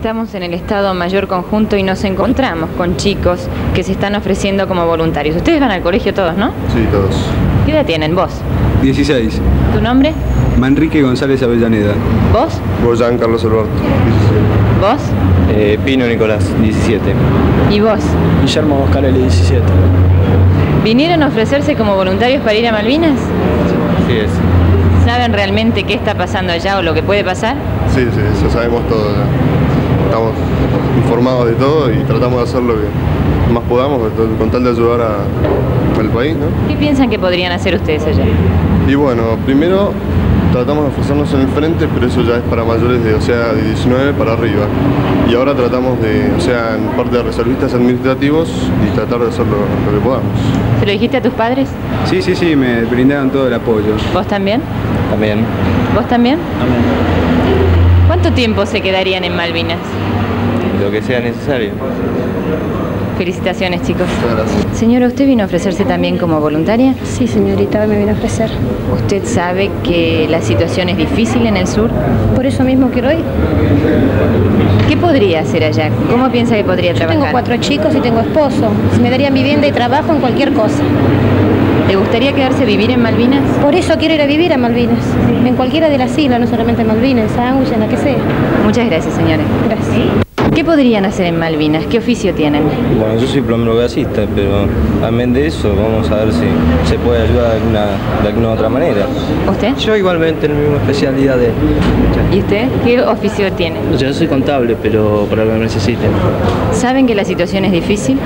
Estamos en el Estado Mayor Conjunto y nos encontramos con chicos que se están ofreciendo como voluntarios. Ustedes van al colegio todos, ¿no? Sí, todos. ¿Qué edad tienen vos? 16. ¿Tu nombre? Manrique González Avellaneda. ¿Vos? Boyan Carlos Alberto. ¿Vos? Eh, Pino Nicolás, 17. ¿Y vos? Guillermo Boscarelli, 17. ¿Vinieron a ofrecerse como voluntarios para ir a Malvinas? Sí es. ¿Saben realmente qué está pasando allá o lo que puede pasar? Sí, sí, eso sabemos todo. ya. Estamos informados de todo y tratamos de hacer lo que más podamos con tal de ayudar a- al país, ¿no? ¿Qué piensan que podrían hacer ustedes allá? Y bueno, primero tratamos de ofrecernos en el frente, pero eso ya es para mayores de, o sea, de 19 para arriba. Y ahora tratamos de, o sea, en parte de reservistas administrativos y tratar de hacer lo, lo que podamos. ¿Se lo dijiste a tus padres? Sí, sí, sí, me brindaron todo el apoyo. ¿Vos también? También. ¿Vos también? ¿Cuánto tiempo se quedarían en Malvinas? Lo que sea necesario. Felicitaciones, chicos. Gracias. Señora, ¿usted vino a ofrecerse también como voluntaria? Sí, señorita, me viene a ofrecer. ¿Usted sabe que la situación es difícil en el sur? Por eso mismo quiero ir. ¿Qué podría hacer allá? ¿Cómo piensa que podría Yo trabajar? tengo cuatro chicos y tengo esposo. Me darían vivienda y trabajo en cualquier cosa. ¿Le gustaría quedarse a vivir en Malvinas? Por eso quiero ir a vivir a Malvinas. En cualquiera de las islas, no solamente en Malvinas, en Sándwich, en la que sea. Muchas gracias, señores. Gracias. ¿Qué podrían hacer en Malvinas? ¿Qué oficio tienen? Bueno, yo soy plomero gasista, pero amén de eso, vamos a ver si se puede ayudar de alguna, de alguna otra manera. ¿Usted? Yo igualmente en la misma especialidad de... ¿Y usted? ¿Qué oficio tiene? Yo soy contable, pero para lo que necesiten. ¿Saben que la situación es difícil?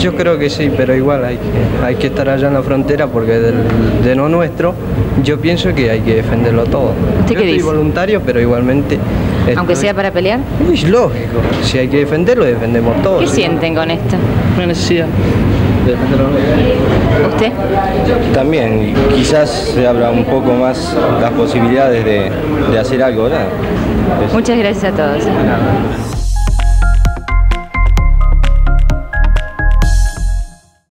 Yo creo que sí, pero igual hay que, hay que estar allá en la frontera porque del- de lo nuestro yo pienso que hay que defenderlo todo. ¿Usted yo qué soy dice? voluntario, pero igualmente... Aunque sea para pelear. Uy, lógico. Si hay que defenderlo, defendemos todo. ¿Qué ¿sí? sienten con esto? Una necesidad de defenderlo. ¿Usted? También, quizás se abra un poco más las posibilidades de, de hacer algo, ¿verdad? Muchas gracias a todos.